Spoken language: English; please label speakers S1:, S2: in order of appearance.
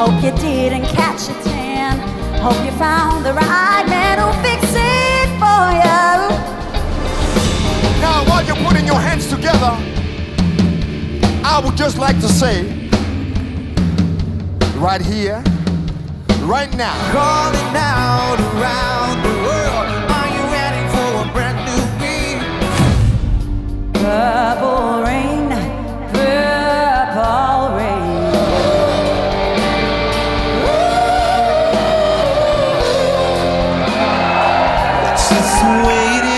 S1: Hope you didn't catch a tan. Hope you found the right man who'll fix it for you.
S2: Now, while you're putting your hands together, I would just like to say, right here, right now,
S3: calling out around. waiting.